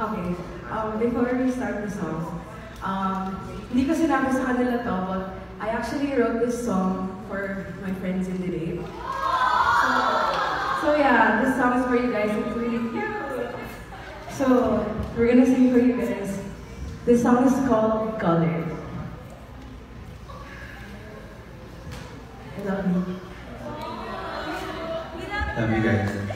Okay. Um, before we start the song, um, hindi ko sinabi sa kanila to, but I actually wrote this song for my friends in the day. So, so yeah, this song is for you guys. It's really cute. So, we're gonna sing for you guys. This song is called Color. I love you. Love you guys.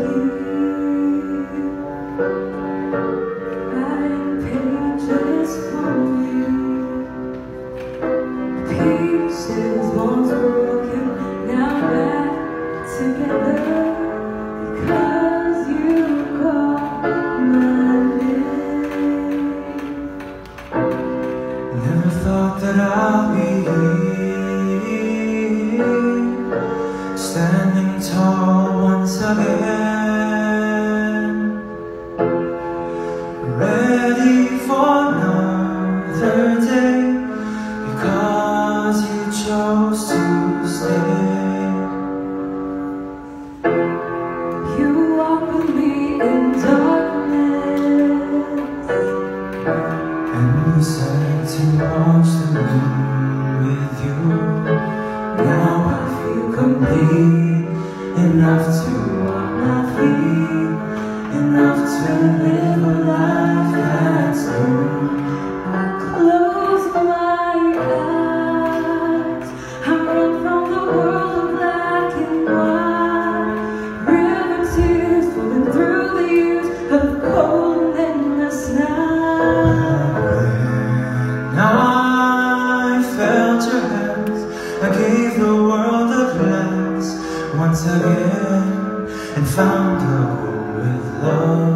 I'd ready for another day, because you chose to stay. You walk with me in darkness. And we said to watch the moon with you. Now I feel complete, enough to once again and found a home with love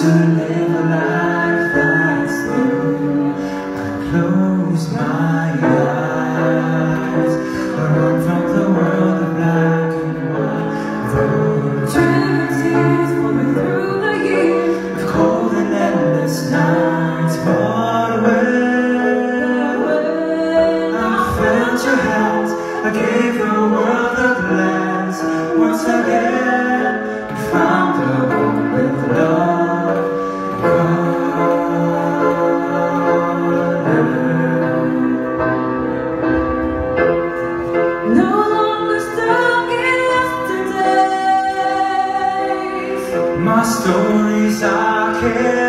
to stories I can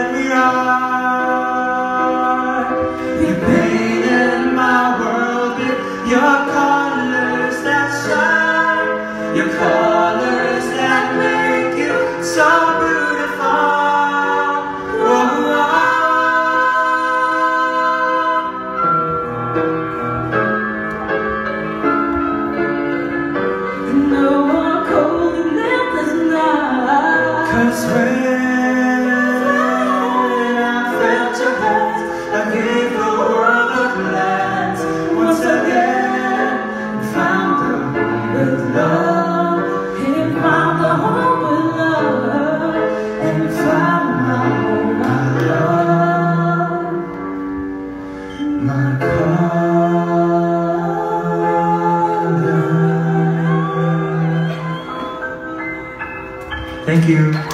you.